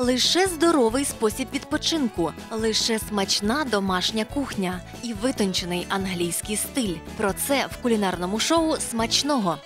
лише здоровий спосіб відпочинку, лише смачна домашня кухня і витончений англійський стиль. Про це в кулінарному шоу смачного.